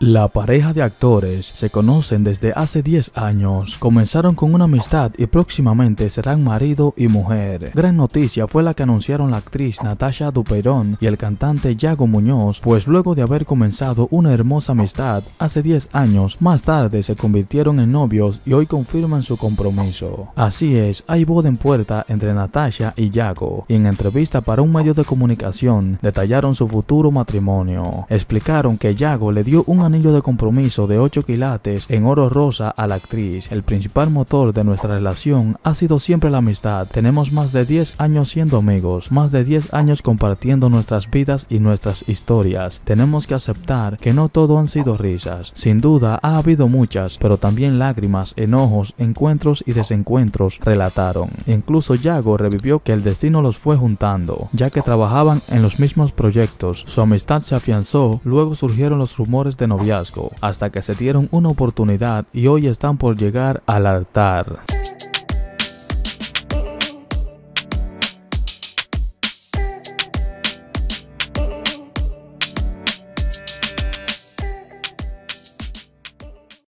La pareja de actores se conocen desde hace 10 años, comenzaron con una amistad y próximamente serán marido y mujer. Gran noticia fue la que anunciaron la actriz Natasha Duperón y el cantante Yago Muñoz, pues luego de haber comenzado una hermosa amistad hace 10 años, más tarde se convirtieron en novios y hoy confirman su compromiso. Así es, hay boda en puerta entre Natasha y Yago, y en entrevista para un medio de comunicación detallaron su futuro matrimonio. Explicaron que Yago le dio un anillo de compromiso de 8 quilates en oro rosa a la actriz. El principal motor de nuestra relación ha sido siempre la amistad. Tenemos más de 10 años siendo amigos, más de 10 años compartiendo nuestras vidas y nuestras historias. Tenemos que aceptar que no todo han sido risas. Sin duda ha habido muchas, pero también lágrimas, enojos, encuentros y desencuentros, relataron. Incluso Yago revivió que el destino los fue juntando, ya que trabajaban en los mismos proyectos. Su amistad se afianzó, luego surgieron los rumores de hasta que se dieron una oportunidad y hoy están por llegar al altar.